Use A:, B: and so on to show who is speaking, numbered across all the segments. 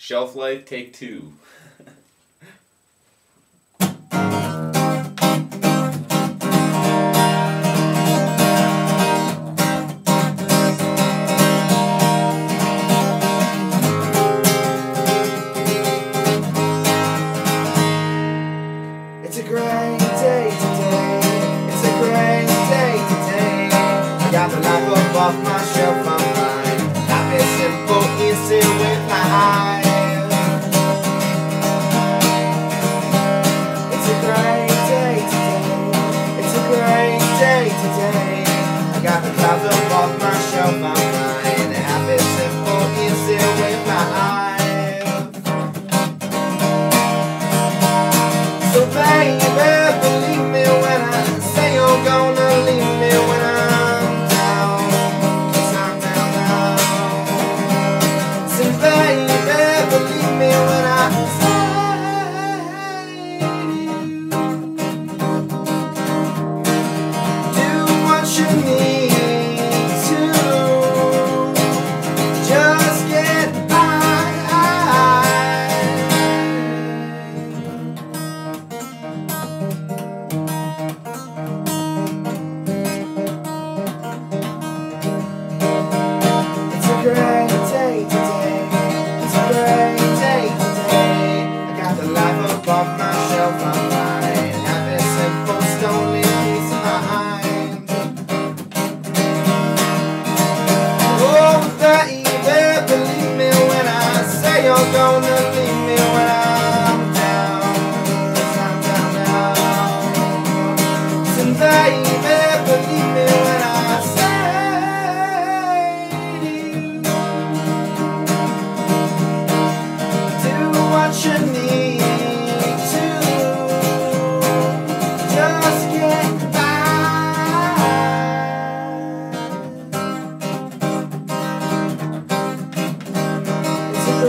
A: Shelf life, take two.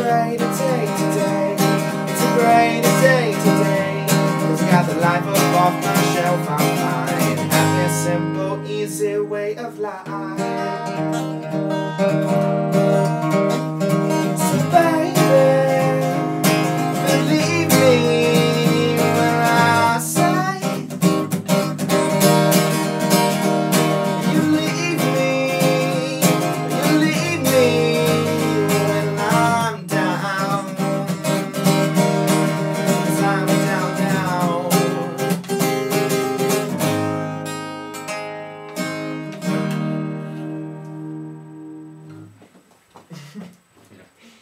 B: It's a brighter day today. It's a brighter day today. It's got the life up off my shelf. I'm fine. Happy, simple, easy way of life.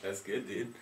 A: That's good, dude.